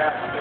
Yeah.